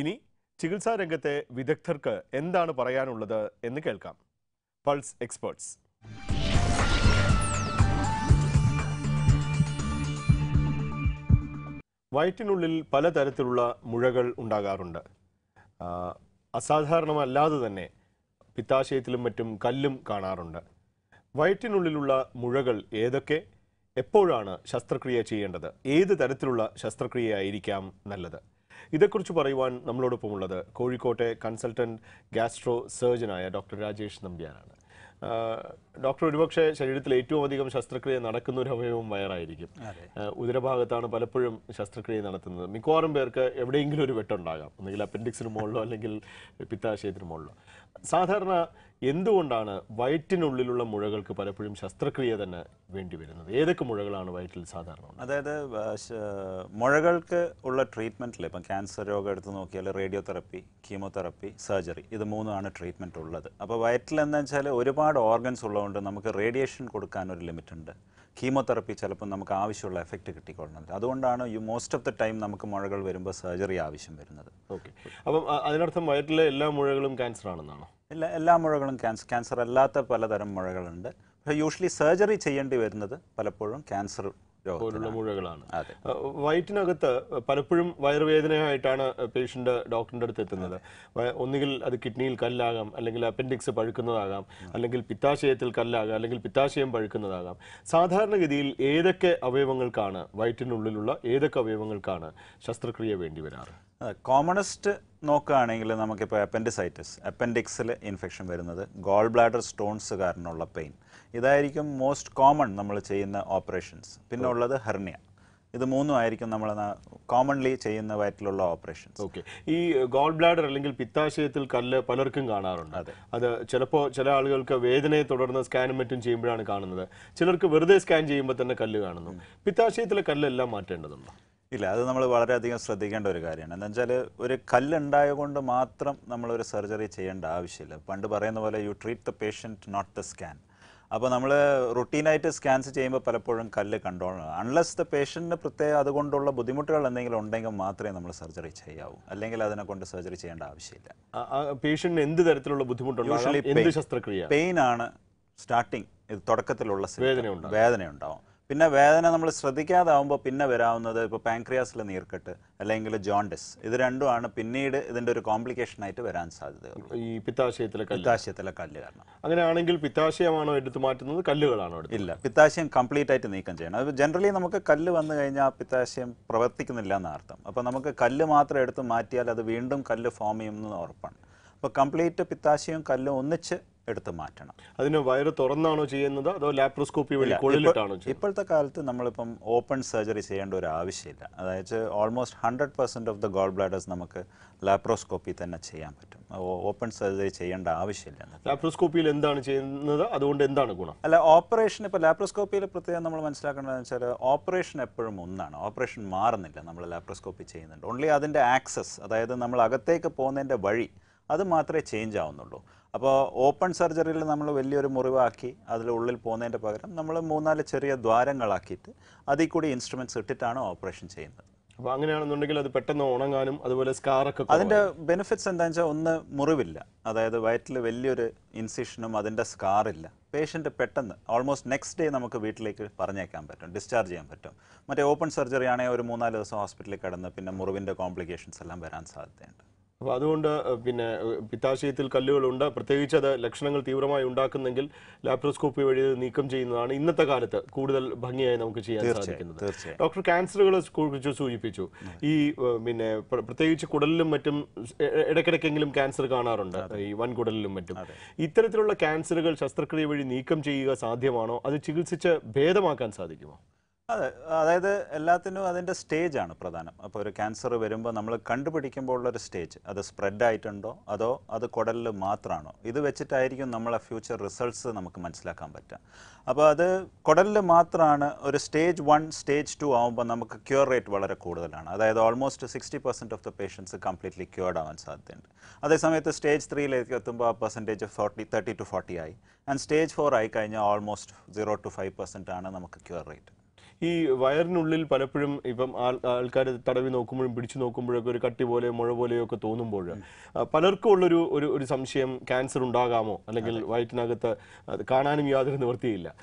ഇനി ചികിത്സാ രംഗത്തെ വിദഗ്ധർക്ക് എന്താണ് പറയാനുള്ളത് എന്ന് കേൾക്കാം. Pulse experts. വയറ്റിനുള്ളിൽ പലതരത്തിലുള്ള മുഴകൾ ഉണ്ടാകാറുണ്ട്. അസാധാരണമല്ലാതെ തന്നെ പിത്താശയത്തിലും മറ്റും കല്ലും കാണാറുണ്ട്. വയറ്റിനുള്ളിലുള്ള മുഴകൾ ഏതൊക്കെ? എപ്പോഴാണ് ശസ്ത്രക്രിയ ചെയ്യേണ്ടത്? ഏത് തരത്തിലുള്ള ശസ്ത്രക്രിയ ആയിരിക്കാം നല്ലത്? ഇതേക്കുറിച്ച് പറയുവാൻ നമ്മളോടൊപ്പമുള്ളത് കോഴിക്കോട്ടെ കൺസൾട്ടന്റ് ഗാസ്ട്രോ സർജനായ ഡോക്ടർ രാജേഷ് നമ്പ്യാനാണ് ഡോക്ടർ ഒരുപക്ഷെ ശരീരത്തിൽ ഏറ്റവും അധികം ശസ്ത്രക്രിയ നടക്കുന്ന ഒരു അവയവം വയറായിരിക്കും. ഉദരഭാഗത്താണ് പലപ്പോഴും ശസ്ത്രക്രിയ നടത്തുന്നത്. മിക്കവാറും പേർക്ക് എവിടെയെങ്കിലും ഒരു വെട്ടുണ്ടാകാം. ഒന്നുകിൽ അപ്പൻഡിക്സിന് മുകളിലോ അല്ലെങ്കിൽ പിത്താശയത്തിന് മുകളിലോ. സാധാരണ എന്തുകൊണ്ടാണ് വയറ്റിനുള്ളിലുള്ള മുഴകൾക്ക് പലപ്പോഴും ശസ്ത്രക്രിയ തന്നെ വേണ്ടി വരുന്നത്? ഏതൊക്കെ മുഴകളാണ് വയറ്റിൽ സാധാരണ? അതായത് മുഴകൾക്ക് ഉള്ള ട്രീറ്റ്മെന്റിൽ ഇപ്പം ക്യാൻസർ രോഗം എടുത്ത് നോക്കിയാൽ റേഡിയോ തെറപ്പി കീമോതെറപ്പി സർജറി ഇത് മൂന്നുമാണ് ട്രീറ്റ്മെന്റ് ഉള്ളത്. അപ്പോൾ വയറ്റിൽ എന്താണെന്ന് വെച്ചാൽ ഒരുപാട് ഓർഗൻസ് ഉള്ളതുകൊണ്ട് നമുക്ക് റേഡിയേഷൻ കൊടുക്കാൻ ഒരു ലിമിറ്റ് ഉണ്ട് കീമോതെറപ്പി ചിലപ്പോൾ നമുക്ക് ആവശ്യമുള്ള എഫക്റ്റ് കിട്ടിക്കൊള്ളുന്നില്ല അതുകൊണ്ടാണ് you most of the time നമുക്ക് മുഴകൾ വരുമ്പോൾ സർജറി ആവശ്യം വരുന്നത്. ഓക്കെ. അപ്പം അതിനർത്ഥം വയറ്റിലെ എല്ലാ മുഴകളും ക്യാൻസർ ആണെന്നാണോ എല്ലാ എല്ലാ മുഴകളും ക്യാൻസർ ക്യാൻസർ അല്ലാത്ത പലതരം മുഴകളുണ്ട്. പക്ഷേ യൂഷ്വലി സർജറി ചെയ്യേണ്ടി വരുന്നത് പലപ്പോഴും ക്യാൻസർ പോലുള്ള മുഴകളാണ്. വയറ്റിനകത്ത് പലപ്പോഴും വയറുവേദനയായിട്ടാണ് പേഷ്യന്റ് ഡോക്ടറിന്റെ അടുത്ത് എത്തുന്നത്. ഒന്നുകിൽ അത് കിഡ്നിയിൽ കല്ലാകാം അല്ലെങ്കിൽ അപ്പൻഡിക്സ് പഴുക്കുന്നതാകാം അല്ലെങ്കിൽ പിത്താശയത്തിൽ കല്ലാകാം അല്ലെങ്കിൽ പിത്താശയം പഴുക്കുന്നതാകാം. സാധാരണഗതിയിൽ ഏതൊക്കെ അവയവങ്ങൾക്കാണ് വയറ്റിനുള്ളിലുള്ള ഏതൊക്കെ അവയവങ്ങൾക്കാണ് ശസ്ത്രക്രിയ വേണ്ടി വരാറ്? കോമണസ്റ്റ് നോക്കുകയാണെങ്കിൽ നമുക്കിപ്പോൾ അപ്പൻഡിസൈറ്റിസ് അപ്പൻഡിക്സിൽ ഇൻഫെക്ഷൻ വരുന്നത് ഗോൾ ബ്ലാഡർ സ്റ്റോൺസ് കാരണമുള്ള പെയിൻ ഇതായിരിക്കും മോസ്റ്റ് കോമൺ നമ്മൾ ചെയ്യുന്ന ഓപ്പറേഷൻസ് പിന്നെ ഉള്ളത് ഹെർണിയ ഇത് മൂന്നും ആയിരിക്കും നമ്മൾ കോമൺലി ചെയ്യുന്ന വയറ്റിലുള്ള ഓപ്പറേഷൻസ് ഓക്കെ ഈ ഗോൾ ബ്ലാഡർ അല്ലെങ്കിൽ പിത്താശയത്തിൽ കല്ല് പലർക്കും കാണാറുണ്ട്. അതെ. അത് ചിലപ്പോൾ ചില ആളുകൾക്ക് വേദനയെ തുടർന്ന് സ്കാനും മറ്റും ചെയ്യുമ്പോഴാണ് കാണുന്നത്. ചിലർക്ക് വെറുതെ സ്കാൻ ചെയ്യുമ്പോൾ തന്നെ കല്ല് കാണുന്നു. പിത്താശയത്തിലെ കല്ലെല്ലാം മാറ്റേണ്ടതുണ്ടോ? ഇല്ല അത് നമ്മൾ വളരെയധികം ശ്രദ്ധിക്കേണ്ട ഒരു കാര്യമാണ്. എന്താ വെച്ചാൽ ഒരു കല്ലുണ്ടായ കൊണ്ട് മാത്രം ഒരു സർജറി ചെയ്യേണ്ട ആവശ്യമില്ല. പണ്ട് പറയുന്ന പോലെ you treat the patient not the scan അപ്പോൾ നമ്മൾ റുട്ടീനായിട്ട് സ്കാൻസ് ചെയ്യുമ്പോൾ പലപ്പോഴും കല്ല് കണ്ടോളണം അൺലെസ് ദ പേഷ്യന്റിന് പ്രത്യേകം അതുകൊണ്ടുള്ള ബുദ്ധിമുട്ടുകൾ എന്തെങ്കിലും ഉണ്ടെങ്കിൽ മാത്രമേ നമ്മൾ സർജറി ചെയ്യാവൂ. അല്ലെങ്കിൽ അതിനെ കൊണ്ട് സർജറി ചെയ്യേണ്ട ആവശ്യമില്ല. പേഷ്യന്റിന് എന്ത് തരത്തിലുള്ള ബുദ്ധിമുട്ടുണ്ട്? പെയിൻ ആണ് സ്റ്റാർട്ടിങ് ഇത് തുടക്കത്തിലുള്ള. വേദന ഉണ്ടാവും. പിന്നെ വേദന നമ്മൾ ശ്രദ്ധിക്കാതാവുമ്പോൾ പിന്നെ വരാവുന്നത് ഇപ്പോൾ പാൻക്രിയാസിലെ നീർക്കെട്ട് അല്ലെങ്കിൽ ജോണ്ടിസ് ഇത് രണ്ടുമാണ് പിന്നീട് ഇതിന്റെ ഒരു കോംപ്ലിക്കേഷൻ ആയിട്ട് വരാൻ സാധ്യത ഈ പിത്താശയത്തിലെ കല്ല്. പിത്താശയത്തിലെ കല്ല് കാരണം. അങ്ങനെയാണെങ്കിൽ പിത്താശയമാണോ എടുത്തു മാറ്റുന്നത്? കല്ലുകളാണോ ഇല്ല. പിത്താശയം കംപ്ലീറ്റ് ആയിട്ട് നീക്കം ചെയ്യണം. അത് ജനറലി നമുക്ക് കല്ല് വന്നു കഴിഞ്ഞാൽ പിത്താശയം പ്രവർത്തിക്കുന്നില്ല എന്ന അർത്ഥം. അപ്പോൾ നമുക്ക് കല്ല് മാത്രം എടുത്ത് മാറ്റിയാൽ അത് വീണ്ടും കല്ല് ഫോം ചെയ്യുമെന്ന് ഉറപ്പാണ്. അപ്പോൾ കംപ്ലീറ്റ് പിത്താശയവും കല്ലും ഒന്നിച്ച് എടുത്ത് മാറ്റണം. അതിന് വയറ് തുറന്നാണോ ചെയ്യുന്നത് അതോ ലാപ്രോസ്കോപ്പി വഴി കൊള്ളിലിട്ടാണോ ഇപ്പോഴത്തെ കാലത്ത് നമ്മളിപ്പം ഓപ്പൺ സർജറി ചെയ്യേണ്ട ഒരു ആവശ്യമില്ല. അതായത് almost hundred percent of the gall bladders നമുക്ക് ലാപ്രോസ്കോപ്പി തന്നെ ചെയ്യാൻ പറ്റും. ഓപ്പൺ സർജറി ചെയ്യേണ്ട ആവശ്യമില്ല ലാപ്രോസ്കോപ്പിയിൽ എന്താണ് ചെയ്യുന്നത്? അതുകൊണ്ട് എന്താണ് ഗുണം? അല്ല ഓപ്പറേഷൻ ഇപ്പോൾ ലാപ്രോസ്കോപ്പിയിൽ പ്രത്യേകം നമ്മൾ മനസ്സിലാക്കേണ്ടതെന്ന് വെച്ചാൽ ഓപ്പറേഷൻ എപ്പോഴും ഒന്നാണ്. ഓപ്പറേഷൻ മാറുന്നില്ല. നമ്മൾ ലാപ്രോസ്കോപ്പി ചെയ്യുന്നുണ്ട്. ഓൺലി അതിന്റെ ആക്സസ് അതായത് നമ്മൾ അകത്തേക്ക് പോകുന്നതിന്റെ വഴി അത് മാത്രമേ ചേഞ്ച് ആവുന്നുള്ളൂ. അപ്പോൾ ഓപ്പൺ സർജറിയിൽ നമ്മൾ വലിയൊരു മുറിവാക്കി അതിൽ ഉള്ളിൽ പോകുന്നതിന്റെ പകരം നമ്മൾ മൂന്നാൽ ചെറിയ ദ്വാരങ്ങളാക്കിയിട്ട് അതിൽ കൂടി ഇൻസ്ട്രുമെന്റ്സ് ഇട്ടിട്ടാണ് ഓപ്പറേഷൻ ചെയ്യുന്നത്. അപ്പോൾ അങ്ങനെയാണെന്നുണ്ടെങ്കിൽ അത് പെട്ടെന്ന് ഉണങ്ങാനും അതുപോലെ സ്കാറൊക്കെ അതിന്റെ ബെനിഫിറ്റ്സ് എന്താണെന്ന് വെച്ചാൽ ഒന്ന് മുറിവില്ല. അതായത് വയറ്റിൽ വലിയൊരു ഇൻസിഷനും അതിന്റെ സ്കാറില്ല പേഷ്യന്റ് പെട്ടെന്ന് ഓൾമോസ്റ്റ് നെക്സ്റ്റ് ഡേ നമുക്ക് വീട്ടിലേക്ക് പറഞ്ഞേക്കാൻ പറ്റും ഡിസ്ചാർജ് ചെയ്യാൻ പറ്റും. മറ്റേ ഓപ്പൺ സർജറി ആണെങ്കിൽ ഒരു മൂന്നാൽ ദിവസം ഹോസ്പിറ്റലിൽ കിടന്ന് പിന്നെ മുറിവിന്റെ കോംപ്ലിക്കേഷൻസ് എല്ലാം വരാൻ സാധ്യതയുണ്ട്. അപ്പോൾ അതുകൊണ്ട് പിന്നെ പിത്താശയത്തിൽ കല്ലുകളുണ്ട്. പ്രത്യേകിച്ച് അത് ലക്ഷണങ്ങൾ തീവ്രമായി ഉണ്ടാക്കുന്നെങ്കിൽ ലാപ്രോസ്കോപ്പി വഴി നീക്കം ചെയ്യുന്നതാണ് ഇന്നത്തെ കാലത്ത് കൂടുതൽ ഭംഗിയായി നമുക്ക് ചെയ്യാൻ സാധിക്കുന്നത്. ഡോക്ടർ ക്യാൻസറുകളെ കുറിച്ച് സൂചിപ്പിച്ചു. ഈ പിന്നെ പ്ര- പ്രത്യേകിച്ച് കുടലിലും മറ്റും ഇടയ്ക്കിടയ്ക്കെങ്കിലും ക്യാൻസർ കാണാറുണ്ട്. ഈ വൻകുടലിലും മറ്റും. ഇത്തരത്തിലുള്ള ക്യാൻസറുകൾ ശസ്ത്രക്രിയ വഴി നീക്കം ചെയ്യുക സാധ്യമാണോ? അത് ചികിത്സിച്ച് ഭേദമാക്കാൻ സാധിക്കുമോ? അതെ അതായത് എല്ലാത്തിനും അതിന്റെ ആണ് പ്രധാനം. അപ്പോൾ ഒരു ക്യാൻസർ വരുമ്പോൾ നമ്മൾ കണ്ടുപിടിക്കുമ്പോൾ ഉള്ളൊരു സ്റ്റേജ് അത് സ്പ്രെഡ് ആയിട്ടുണ്ടോ? അതോ അത് കുടലിൽ മാത്രമാണോ ഇത് വെച്ചിട്ടായിരിക്കും നമ്മളെ ഫ്യൂച്ചർ റിസൾട്ട്സ് നമുക്ക് മനസ്സിലാക്കാൻ പറ്റുക. അപ്പോൾ അത് കുടലിൽ മാത്രമാണ് ഒരു സ്റ്റേജ് വൺ സ്റ്റേജ് ടു ആകുമ്പോൾ നമുക്ക് ക്യൂർ റേറ്റ് വളരെ കൂടുതലാണ്. അതായത് almost sixty percent of the patients completely cured ആവാൻ സാധ്യതയുണ്ട്. അതേസമയത്ത് സ്റ്റേജ് ത്രീയിലേക്ക് എത്തുമ്പോൾ ആ percentage forty thirty to forty ആയി. ആൻഡ് സ്റ്റേജ് ഫോർ ആയി കഴിഞ്ഞാൽ almost zero to five percent ആണ് നമുക്ക് ക്യൂർ റേറ്റ് ഈ വയറിനുള്ളിൽ പലപ്പോഴും ഇപ്പം ആൾക്കാർ തടവി നോക്കുമ്പോഴും പിടിച്ചു നോക്കുമ്പോഴൊക്കെ ഒരു കട്ടി പോലെ മുഴ പോലെയോ ഒക്കെ തോന്നുമ്പോൾ പലർക്കും ഉള്ളൊരു ഒരു ഒരു സംശയം ക്യാൻസർ ഉണ്ടാകാമോ? അല്ലെങ്കിൽ വയറ്റിനകത്ത് കാണാനും യാതൊരു നിവൃത്തിയില്ല.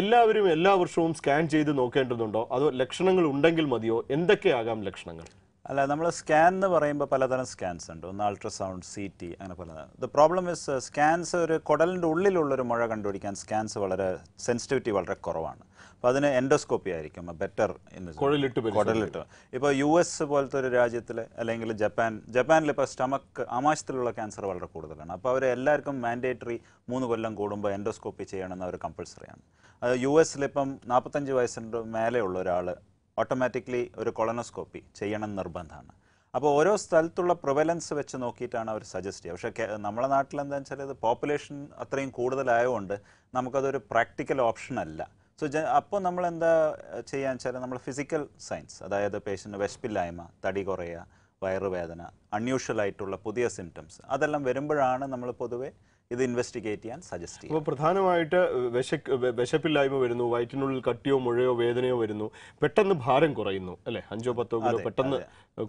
എല്ലാവരും എല്ലാ വർഷവും സ്കാൻ ചെയ്ത് നോക്കേണ്ടതുണ്ടോ? അതോ ലക്ഷണങ്ങൾ ഉണ്ടെങ്കിൽ മതിയോ? എന്തൊക്കെയാകാം ലക്ഷണങ്ങൾ? അല്ല നമ്മൾ സ്കാൻ എന്ന് പറയുമ്പോൾ പലതരം സ്കാൻസ് ഉണ്ട്. ഒന്ന് അൾട്രാസൗണ്ട് സി ടി അങ്ങനെ പലതരം ദ പ്രോബ്ലം ഇസ് സ്കാൻസ് ഒരു കുടലിന്റെ ഉള്ളിലുള്ളൊരു മുഴ കണ്ടുപിടിക്കാൻ സ്കാൻസ് വളരെ സെൻസിറ്റിവിറ്റി വളരെ കുറവാണ്. അപ്പോൾ അതിന് എൻഡോസ്കോപ്പി ആയിരിക്കും ബെറ്റർ കുഴലിട്ട് പരിശോധിക്കുക. കുടലിട്ട് ഇപ്പോൾ യു എസ് പോലത്തെ ഒരു രാജ്യത്തിൽ അല്ലെങ്കിൽ ജപ്പാൻ ജപ്പാനിൽ ഇപ്പോൾ സ്റ്റമക്ക് ആമാശത്തിലുള്ള ക്യാൻസർ വളരെ കൂടുതലാണ്. അപ്പോൾ അവർ എല്ലാവർക്കും മാൻഡേറ്ററി മൂന്ന് കൊല്ലം കൂടുമ്പോൾ എൻഡോസ്കോപ്പി ചെയ്യണമെന്ന് അവർ കമ്പൾസറിയാണ് അത് യു എസിലിപ്പം നാൽപ്പത്തഞ്ച് വയസ്സിന്റെ മേലെയുള്ള ഒരാൾ ഓട്ടോമാറ്റിക്കലി ഒരു കൊളനോസ്കോപ്പി ചെയ്യണം നിർബന്ധമാണ്. അപ്പോൾ ഓരോ സ്ഥലത്തുള്ള പ്രിവലൻസ് വെച്ച് നോക്കിയിട്ടാണ് അവർ സജസ്റ്റ് ചെയ്യുക. പക്ഷേ നമ്മുടെ നാട്ടിൽ എന്താ വെച്ചാൽ ഇത് പോപ്പുലേഷൻ അത്രയും കൂടുതലായതുകൊണ്ട് നമുക്കതൊരു പ്രാക്ടിക്കൽ ഓപ്ഷൻ അല്ല. സോ ജ അപ്പോൾ നമ്മൾ എന്താ ചെയ്യാന്ന് വെച്ചാൽ നമ്മൾ ഫിസിക്കൽ സയൻസ് അതായത് പേഷ്യന്റ് വിശപ്പില്ലായ്മ തടി കുറയുക വയറുവേദന അൺയൂഷ്വൽ ആയിട്ടുള്ള പുതിയ സിംറ്റംസ് അതെല്ലാം വരുമ്പോഴാണ് നമ്മൾ പൊതുവെ ഇത് ഇൻവെസ്റ്റിഗേറ്റ് ചെയ്യാൻ സജസ്റ്റ് ചെയ്യും അപ്പോൾ പ്രധാനമായിട്ട് വിശ വിശപ്പില്ലായ്മ വരുന്നു വയറ്റിനുള്ളിൽ കട്ടിയോ മുഴയോ വേദനയോ വരുന്നു പെട്ടെന്ന് ഭാരം കുറയുന്നു അല്ലേ? അഞ്ചോ പത്തോ കിലോ പെട്ടെന്ന്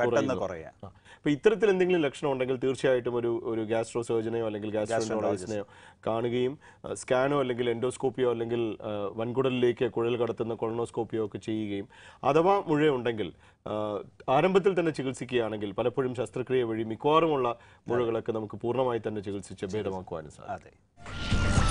പെട്ടെന്ന് കുറയാം. അപ്പോൾ ഇത്തരത്തിൽ എന്തെങ്കിലും ലക്ഷണം ഉണ്ടെങ്കിൽ തീർച്ചയായിട്ടും ഒരു ഒരു ഗ്യാസ്ട്രോ സർജനെയോ അല്ലെങ്കിൽ ഗ്യാസ്ട്രോസിനെയോ കാണുകയും സ്കാനോ അല്ലെങ്കിൽ എൻഡോസ്കോപ്പിയോ അല്ലെങ്കിൽ വൻകുടലിലേക്ക് കുഴൽ കടത്തുന്ന കൊളനോസ്കോപ്പിയോ ഒക്കെ ചെയ്യുകയും അഥവാ മുഴയുണ്ടെങ്കിൽ ആരംഭത്തിൽ തന്നെ ചികിത്സിക്കുകയാണെങ്കിൽ പലപ്പോഴും ശസ്ത്രക്രിയ വഴി മിക്കവാറുമുള്ള മുഴകളൊക്കെ നമുക്ക് പൂർണമായി തന്നെ ചികിത്സിച്ച് ഭേദമാക്കുവാനും സാധിക്കും.